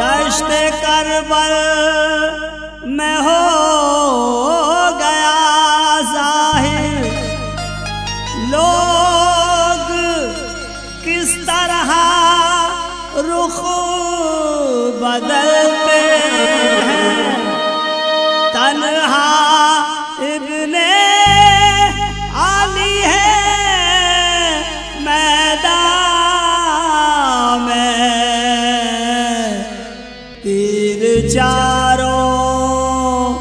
दश्त करबल में हो तीर चारों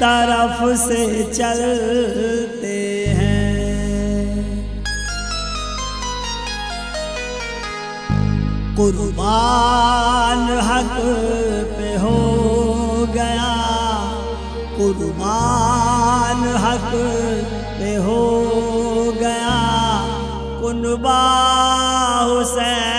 तरफ़ से चलते हैं। कुर्बान हक पे हो गया। कुर्बान हक पे हो गया। कुनबा हुसैन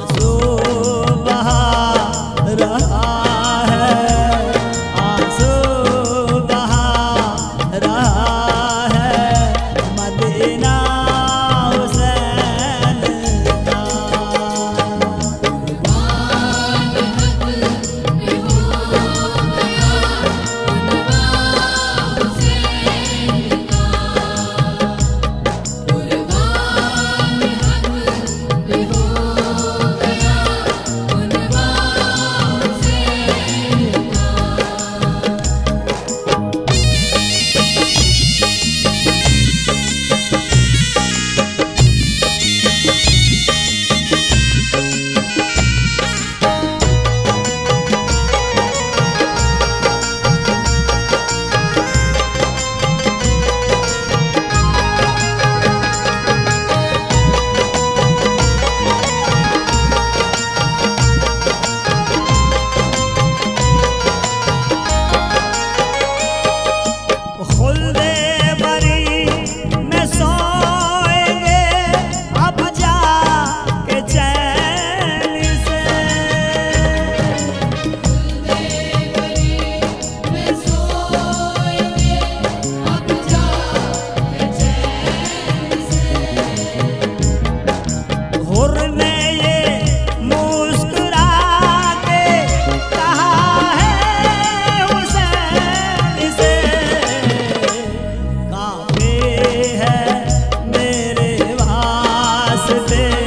Oh. वास्ते